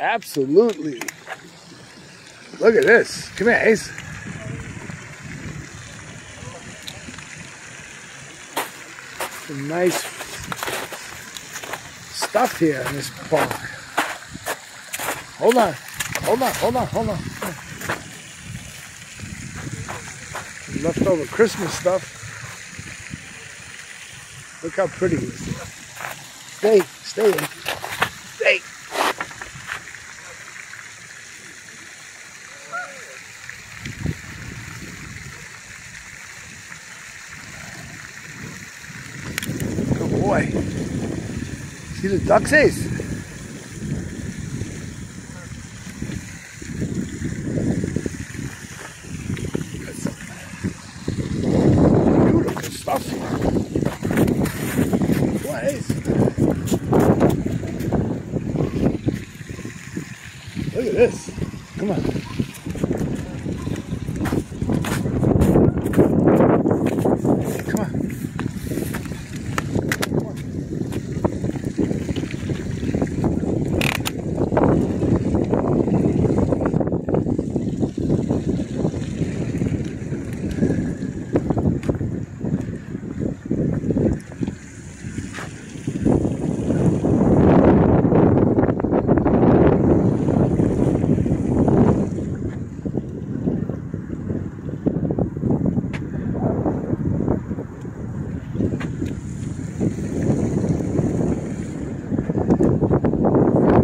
Absolutely. Look at this. Come here, Ace. Some nice stuff here in this park. Hold on. Hold on, hold on, hold on. Leftover Christmas stuff. Look how pretty it is. Stay, stay in. Boy. See the duck's ace? Beautiful stuff. What is? Look at this. Come on. Come on.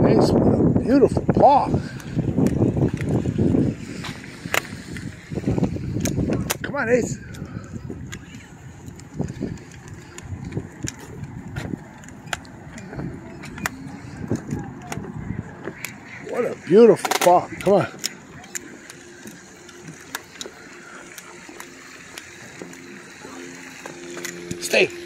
Nice, what a beautiful park. Come on, Ace. What a beautiful park. Come on. Stay.